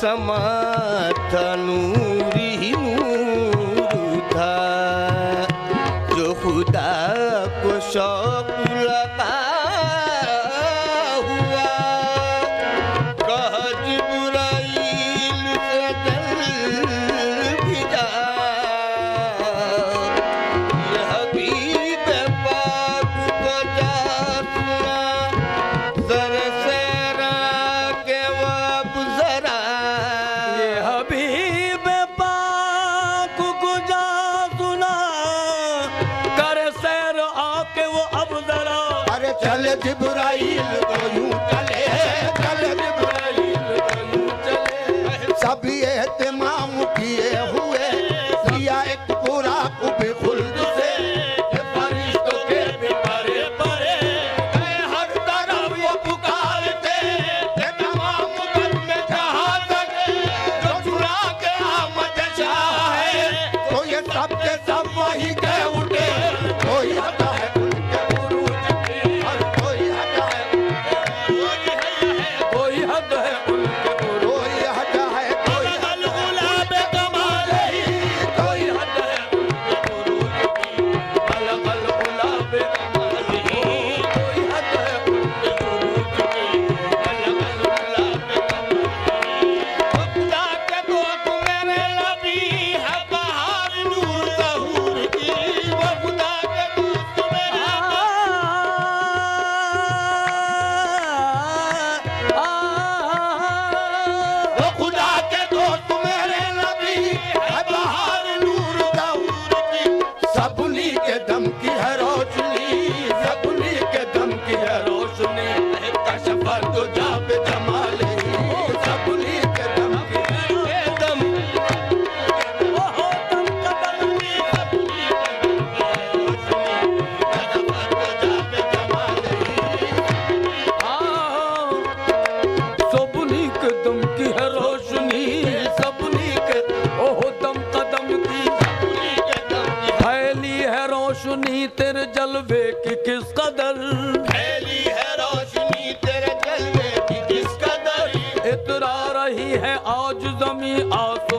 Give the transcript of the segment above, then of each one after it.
ਸਮਾਥਾ ਨੂੰ चल जिब्राइल को यूँ चल रोशनी तेरे जलवे की किस कदर? फैली है रोशनी तेरे जलवे की किस कदर? इतरा रही है आज जमी आस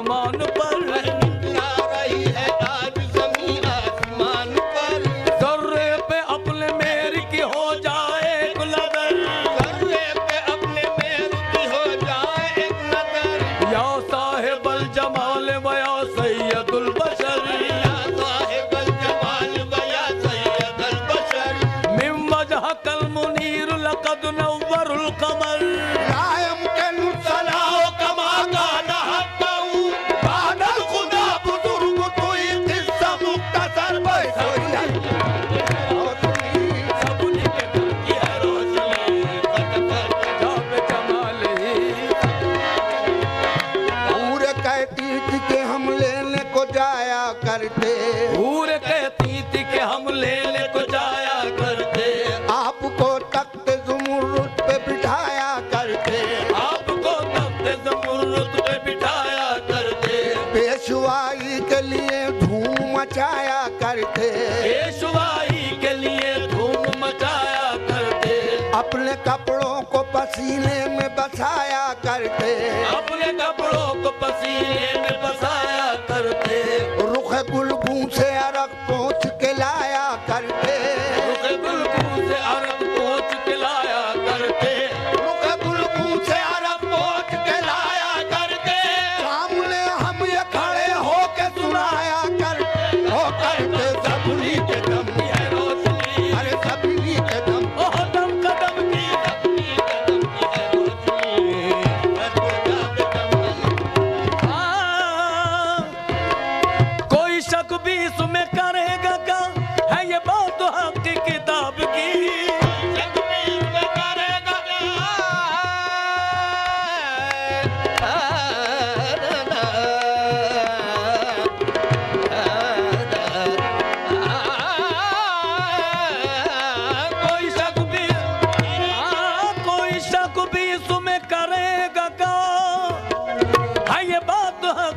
सीने में बसाया करते। अपने कपड़ों को पसीने में बसा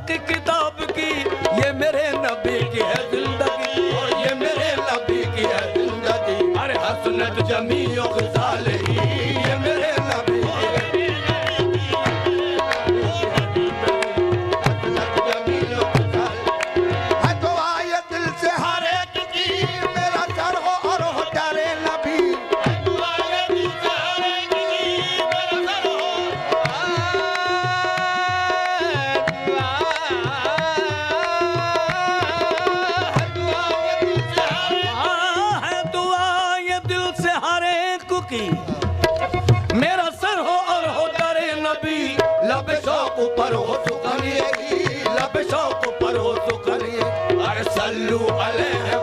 que लब शौक पर हो तो करिए लब शौक पर हो तो करिए अरे सल्लू अलैहि